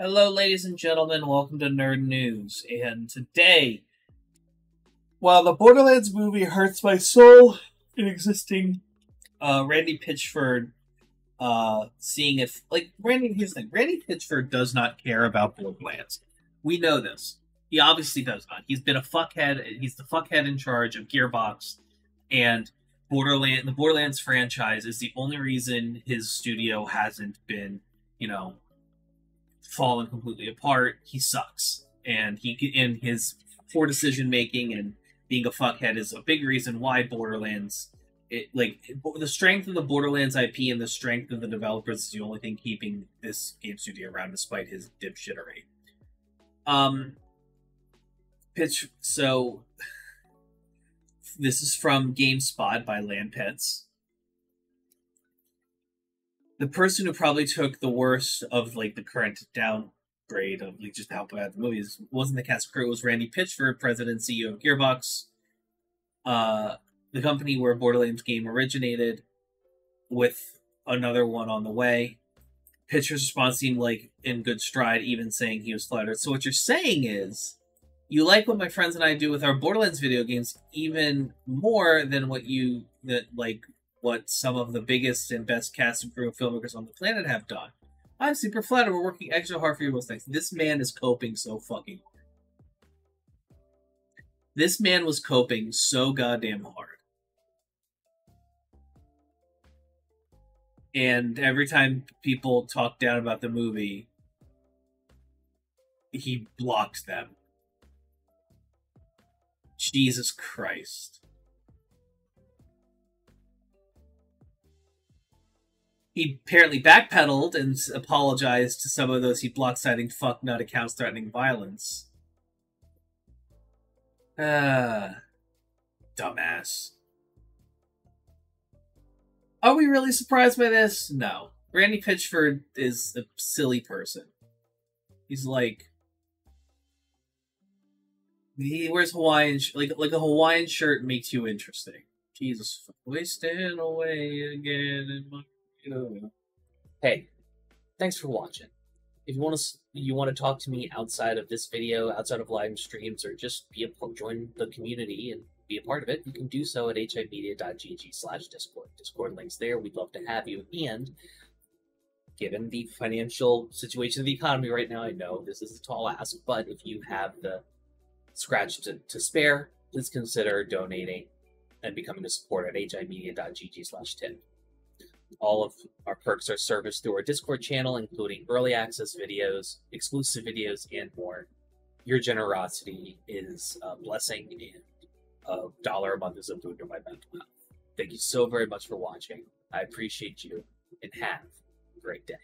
Hello, ladies and gentlemen. Welcome to Nerd News. And today, while the Borderlands movie hurts my soul in existing, uh, Randy Pitchford, uh, seeing if like Randy. Here's the thing: Randy Pitchford does not care about Borderlands. We know this. He obviously does not. He's been a fuckhead. He's the fuckhead in charge of Gearbox, and Borderland. The Borderlands franchise is the only reason his studio hasn't been, you know, fallen completely apart. He sucks, and he in his poor decision making and being a fuckhead is a big reason why Borderlands. It, like the strength of the Borderlands IP and the strength of the developers is the only thing keeping this game studio around, despite his dipshittery. Um, pitch. So this is from GameSpot by Land Pets the person who probably took the worst of like the current downgrade of like just how bad the movie is wasn't the cast crew. It was Randy Pitchford, president CEO of Gearbox, uh, the company where Borderlands game originated, with another one on the way. Pitchford's response seemed like in good stride, even saying he was flattered. So what you're saying is. You like what my friends and I do with our Borderlands video games even more than what you that like what some of the biggest and best cast and crew filmmakers on the planet have done. I'm super flattered. We're working extra hard for you most things. This man is coping so fucking hard. This man was coping so goddamn hard. And every time people talk down about the movie, he blocked them. Jesus Christ. He apparently backpedaled and apologized to some of those he blocked citing fuck nut accounts threatening violence. Uh, dumbass. Are we really surprised by this? No. Randy Pitchford is a silly person. He's like he wears Hawaiian like like a Hawaiian shirt makes you interesting. Jesus, wasting away again in my Hey, thanks for watching. If you want to, you want to talk to me outside of this video, outside of live streams, or just be a join the community and be a part of it, you can do so at himedia.gg slash discord. Discord links there. We'd love to have you. And given the financial situation of the economy right now, I know this is a tall ask, but if you have the scratch to, to spare, please consider donating and becoming a supporter at himedia.gg slash 10. All of our perks are serviced through our Discord channel, including early access videos, exclusive videos, and more. Your generosity is a blessing, and a dollar a month is a boon to my mental health. Thank you so very much for watching. I appreciate you, and have a great day.